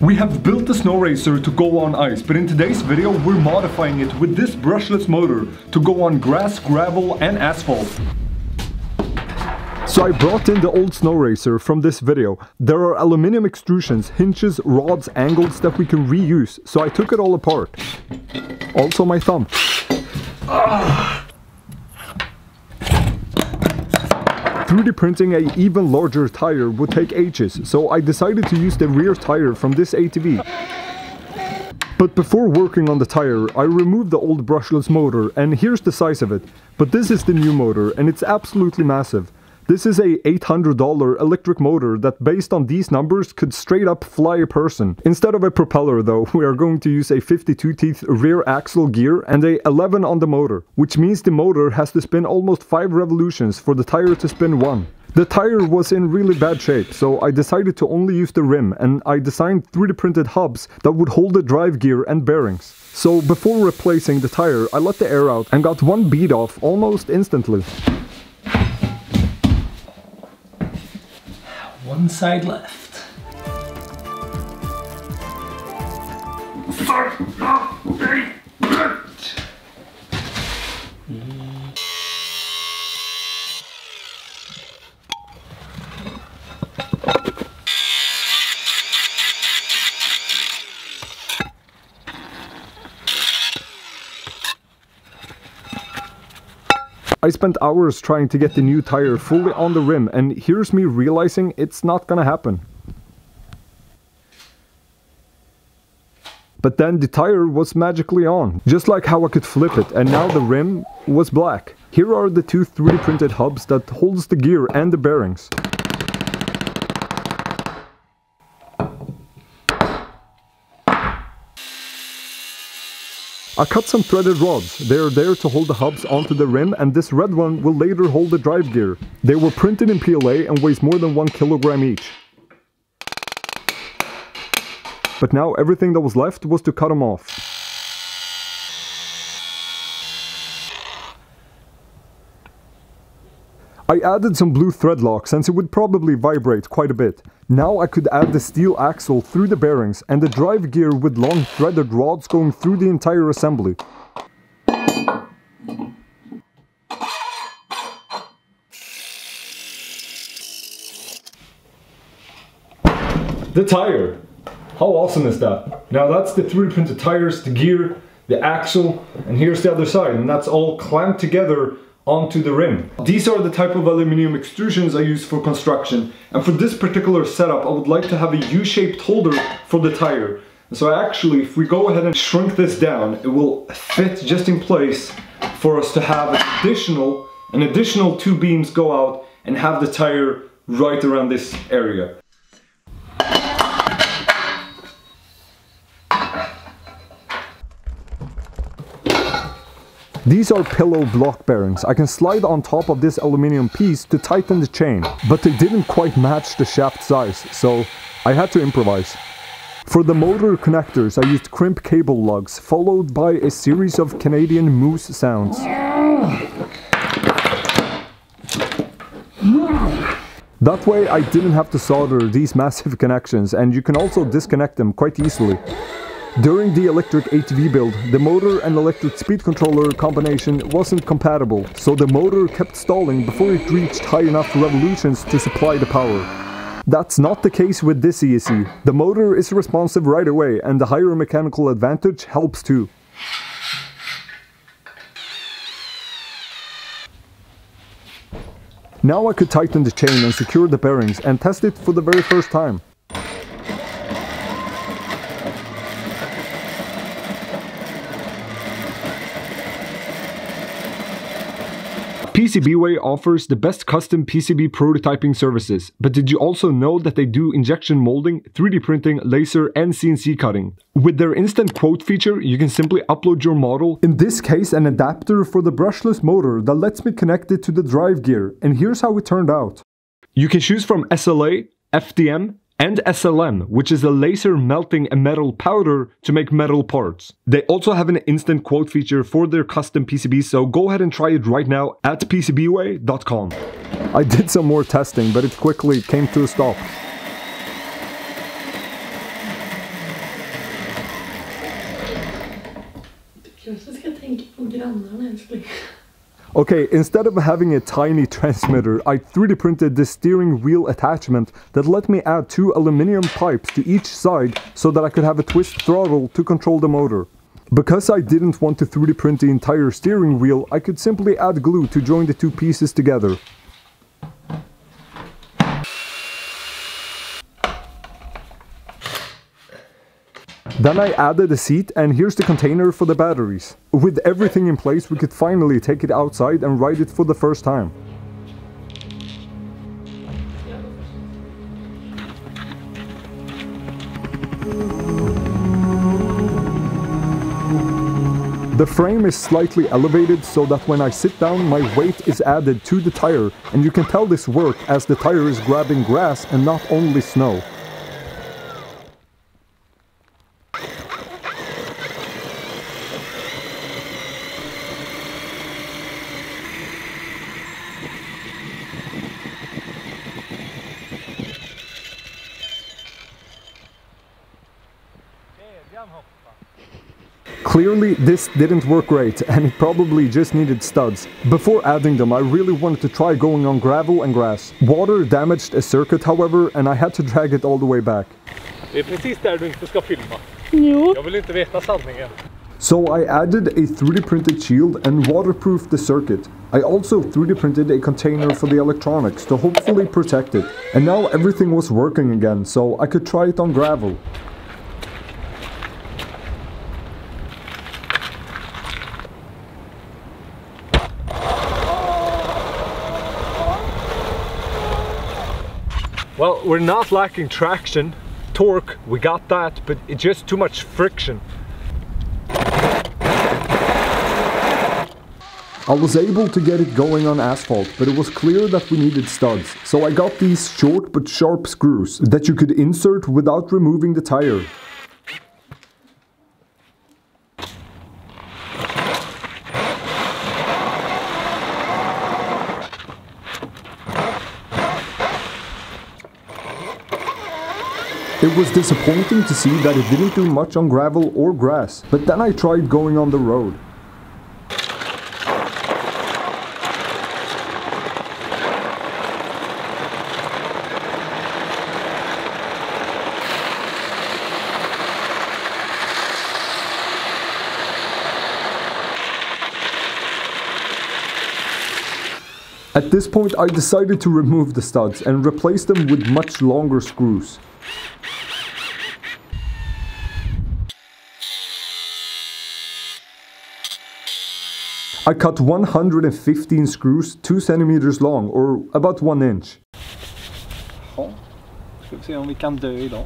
We have built the snow racer to go on ice, but in today's video we're modifying it with this brushless motor to go on grass, gravel and asphalt. So I brought in the old snow racer from this video. There are aluminium extrusions, hinges, rods, angles that we can reuse, so I took it all apart. Also my thumb. Ah. 3D printing a even larger tire would take ages, so I decided to use the rear tire from this ATV. But before working on the tire, I removed the old brushless motor and here's the size of it. But this is the new motor and it's absolutely massive. This is a $800 electric motor that based on these numbers could straight up fly a person. Instead of a propeller though, we are going to use a 52 teeth rear axle gear and a 11 on the motor, which means the motor has to spin almost 5 revolutions for the tire to spin 1. The tire was in really bad shape, so I decided to only use the rim and I designed 3D printed hubs that would hold the drive gear and bearings. So before replacing the tire, I let the air out and got one bead off almost instantly. One side left. I spent hours trying to get the new tire fully on the rim and here's me realizing it's not gonna happen. But then the tire was magically on, just like how I could flip it and now the rim was black. Here are the two 3D printed hubs that holds the gear and the bearings. I cut some threaded rods. They are there to hold the hubs onto the rim and this red one will later hold the drive gear. They were printed in PLA and weighs more than one kilogram each. But now everything that was left was to cut them off. I added some blue thread lock since it would probably vibrate quite a bit. Now I could add the steel axle through the bearings and the drive gear with long threaded rods going through the entire assembly. The tire. How awesome is that? Now that's the 3D printed tires, the gear, the axle, and here's the other side, and that's all clamped together onto the rim. These are the type of aluminum extrusions I use for construction, and for this particular setup I would like to have a U-shaped holder for the tire. So actually, if we go ahead and shrink this down, it will fit just in place for us to have an additional, an additional two beams go out and have the tire right around this area. These are pillow block bearings. I can slide on top of this aluminum piece to tighten the chain, but they didn't quite match the shaft size, so I had to improvise. For the motor connectors, I used crimp cable lugs, followed by a series of Canadian moose sounds. That way I didn't have to solder these massive connections and you can also disconnect them quite easily. During the electric ATV build, the motor and electric speed controller combination wasn't compatible, so the motor kept stalling before it reached high enough revolutions to supply the power. That's not the case with this ESC. The motor is responsive right away and the higher mechanical advantage helps too. Now I could tighten the chain and secure the bearings and test it for the very first time. PCBWay offers the best custom PCB prototyping services, but did you also know that they do injection molding, 3D printing, laser, and CNC cutting? With their instant quote feature, you can simply upload your model, in this case an adapter for the brushless motor that lets me connect it to the drive gear, and here's how it turned out. You can choose from SLA, FDM, and SLM, which is a laser melting a metal powder to make metal parts. They also have an instant quote feature for their custom PCBs, so go ahead and try it right now at PCBWay.com. I did some more testing, but it quickly came to a stop. Jag ska tänka på grannarna älskling. Okay, instead of having a tiny transmitter, I 3D printed the steering wheel attachment that let me add two aluminum pipes to each side so that I could have a twist throttle to control the motor. Because I didn't want to 3D print the entire steering wheel, I could simply add glue to join the two pieces together. Then I added a seat and here's the container for the batteries. With everything in place we could finally take it outside and ride it for the first time. The frame is slightly elevated so that when I sit down my weight is added to the tire and you can tell this work as the tire is grabbing grass and not only snow. Clearly this didn't work great and it probably just needed studs. Before adding them I really wanted to try going on gravel and grass. Water damaged a circuit however and I had to drag it all the way back. Det är precis där du inte ska filma. Jo. Jag vill inte veta sanningen. So I added a 3D printed shield and waterproofed the circuit. I also 3D printed a container for the electronics to hopefully protect it. And now everything was working again so I could try it on gravel. Well, we're not lacking traction. Torque, we got that, but it's just too much friction. I was able to get it going on asphalt, but it was clear that we needed studs. So I got these short but sharp screws that you could insert without removing the tire. It was disappointing to see that it didn't do much on gravel or grass, but then I tried going on the road. At this point I decided to remove the studs and replace them with much longer screws. I cut 115 screws 2 centimeters long or about 1 inch. Ja, ska vi se om vi kan dö idag.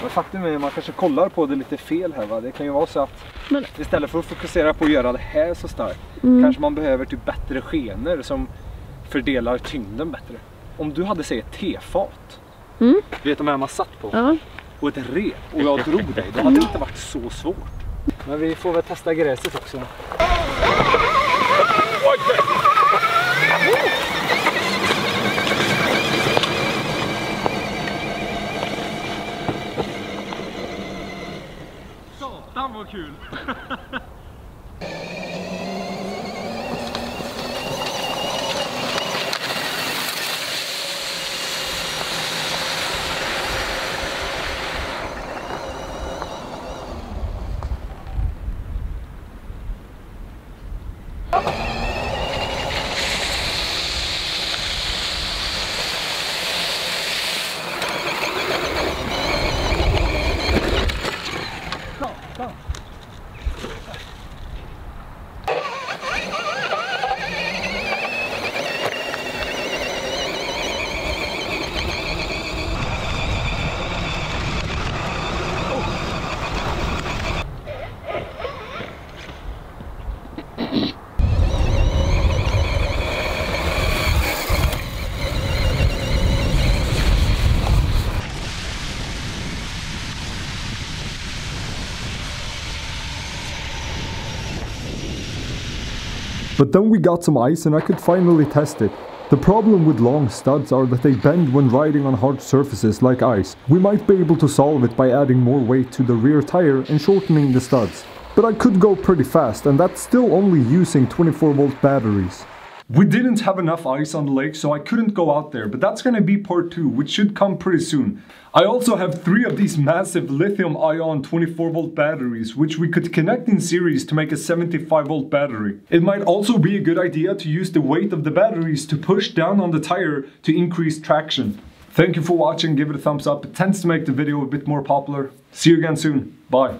Men faktum är att man kanske kollar på det lite fel här va. Det kan ju vara så att Men- istället för att fokusera på att göra det här så starkt kanske man behöver typ bättre skenor som fördelar tyngden bättre. Om du hade säg ett tefat. Mm. Du vet de här man satt på. Ja. och ett rep och jag drog dig, då hade det inte varit så svårt. Men vi får väl testa gräset också. Satan vad kul! But then we got some ice and I could finally test it. The problem with long studs are that they bend when riding on hard surfaces like ice. We might be able to solve it by adding more weight to the rear tire and shortening the studs. But I could go pretty fast and that's still only using 24 volt batteries. We didn't have enough ice on the lake so I couldn't go out there, but that's gonna be part 2, which should come pretty soon. I also have 3 of these massive lithium ion 24 volt batteries, which we could connect in series to make a 75 volt battery. It might also be a good idea to use the weight of the batteries to push down on the tire to increase traction. Thank you for watching, give it a thumbs up, it tends to make the video a bit more popular. See you again soon, bye.